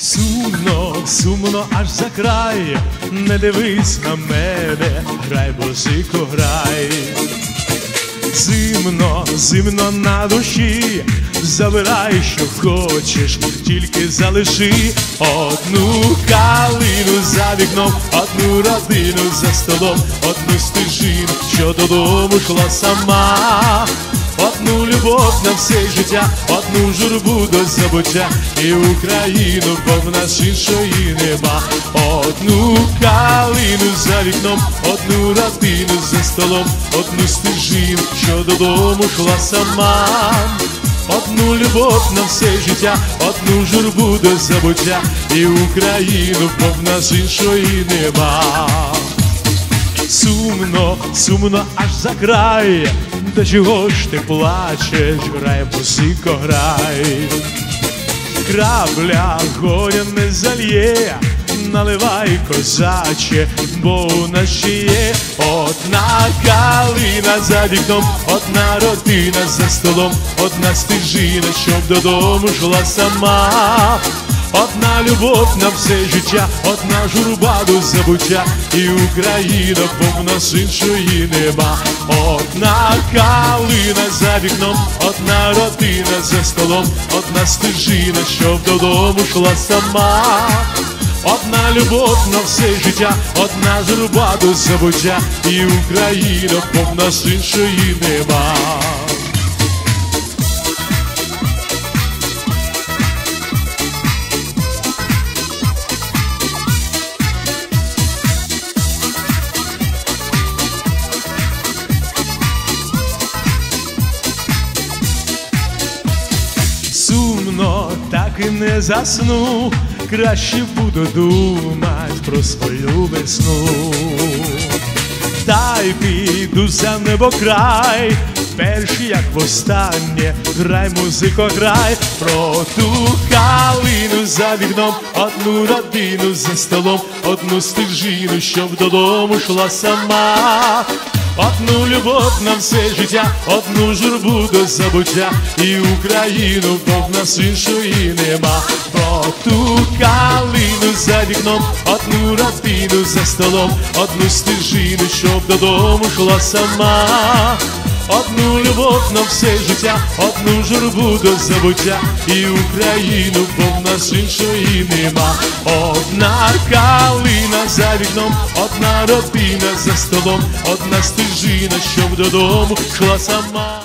Сумно, сумно аж за край, не дивись на мене, грай, босико, грай. Зимно, зимно на душі, забирай, що хочеш, тільки залиши одну калину за вікном, одну родину за столом, одну стежину, що додому йшла сама. Одну любов на все життя, одну журбу до забуття, і Україну, бо в нас іншої нема. Одну калину за вікном, одну родину за столом, одну стежину, що додому йшла сама. Одну любов на все життя, одну журбу до забуття, і Україну, бо в нас іншої нема. Сумно, сумно аж за край, до чого ж ти плачеш, грай, музико, грай, крабля горя не зальє, наливай козаче, бо у нас ще є одна калина за вікном, одна родина за столом, одна стежина, щоб додому йшла сама. Одна любов на все життя, одна журба до забуття, і Україна, бо в нас іншої нема. Одна калина за вікном, одна родина за столом, одна стежина, щоб додому йшла сама. Одна любов на все життя, одна журба до забуття, і Україна, повна іншої нема. Сумно, так і не засну, краще буду думать про свою весну. Та й піду за небо край, перший, як востаннє, грай, музико, грай, про ту калину за вікном, одну родину за столом, одну стежину, щоб додому йшла сама. Одну любов на все життя, одну журбу до забуття, і Україну, бо в нас іншої нема. Про ту калину за вікном, одну родину за столом, одну стежину, щоб додому йшла сама. Одну любов на все життя, одну журбу до забуття, і Україну, бо в нас іншої нема. Одна калина за вікном, одна родина за столом, одна стежина, щоб додому йшла сама.